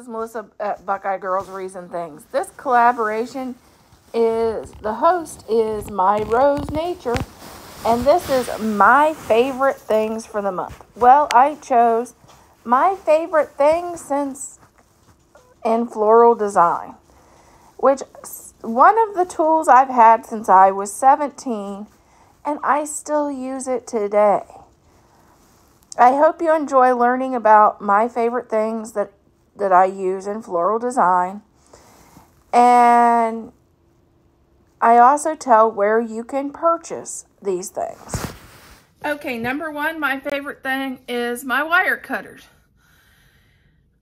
is Melissa at uh, Buckeye Girls Wreaths and Things. This collaboration is the host is My Rose Nature, and this is my favorite things for the month. Well, I chose my favorite things since in floral design, which one of the tools I've had since I was 17, and I still use it today. I hope you enjoy learning about my favorite things that, that I use in floral design. And I also tell where you can purchase these things. Okay, number one, my favorite thing is my wire cutters.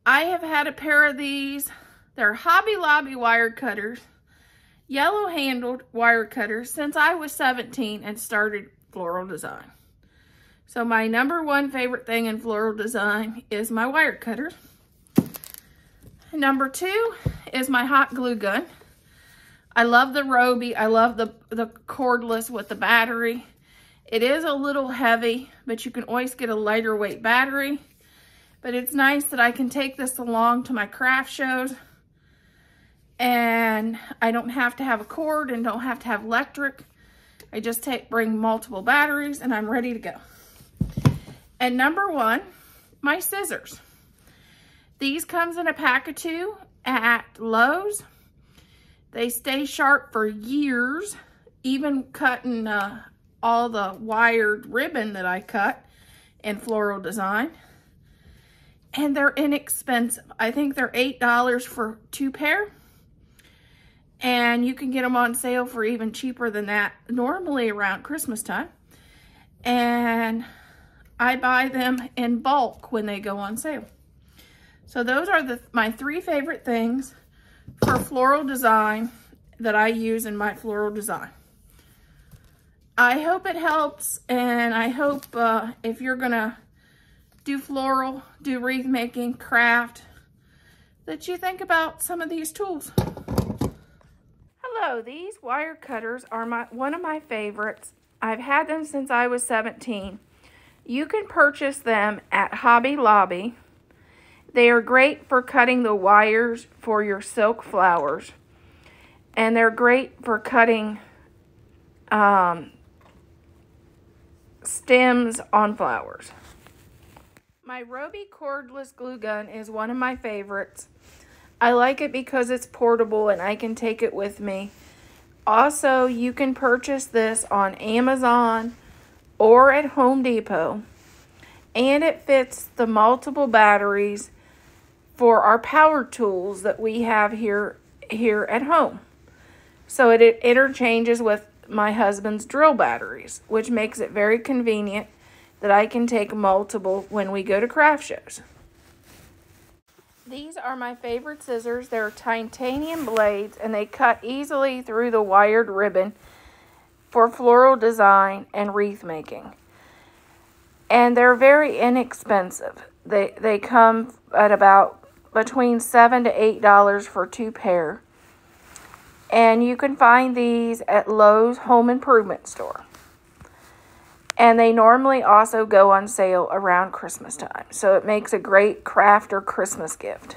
I have had a pair of these. They're Hobby Lobby wire cutters, yellow handled wire cutters since I was 17 and started floral design. So my number one favorite thing in floral design is my wire cutters. Number two is my hot glue gun. I love the Ryobi. I love the, the cordless with the battery. It is a little heavy, but you can always get a lighter weight battery. But it's nice that I can take this along to my craft shows and I don't have to have a cord and don't have to have electric. I just take bring multiple batteries and I'm ready to go. And number one, my scissors. These comes in a pack of two at Lowe's. They stay sharp for years, even cutting uh, all the wired ribbon that I cut in floral design. And they're inexpensive. I think they're $8 for two pair. And you can get them on sale for even cheaper than that, normally around Christmas time. And I buy them in bulk when they go on sale. So those are the my three favorite things for floral design that I use in my floral design. I hope it helps and I hope uh, if you're gonna do floral, do wreath making, craft, that you think about some of these tools. Hello, these wire cutters are my one of my favorites. I've had them since I was 17. You can purchase them at Hobby Lobby. They are great for cutting the wires for your silk flowers. And they're great for cutting um, stems on flowers. My Ryobi cordless glue gun is one of my favorites. I like it because it's portable and I can take it with me. Also, you can purchase this on Amazon or at Home Depot. And it fits the multiple batteries for our power tools that we have here here at home. So it, interchanges with my husband's drill batteries, which makes it very convenient that I can take multiple when we go to craft shows. These are my favorite scissors. They're titanium blades and they cut easily through the wired ribbon for floral design and wreath making. And they're very inexpensive. They, they come at about between 7 to $8 for two pair. And you can find these at Lowe's Home Improvement Store. And they normally also go on sale around Christmas time. So it makes a great craft or Christmas gift.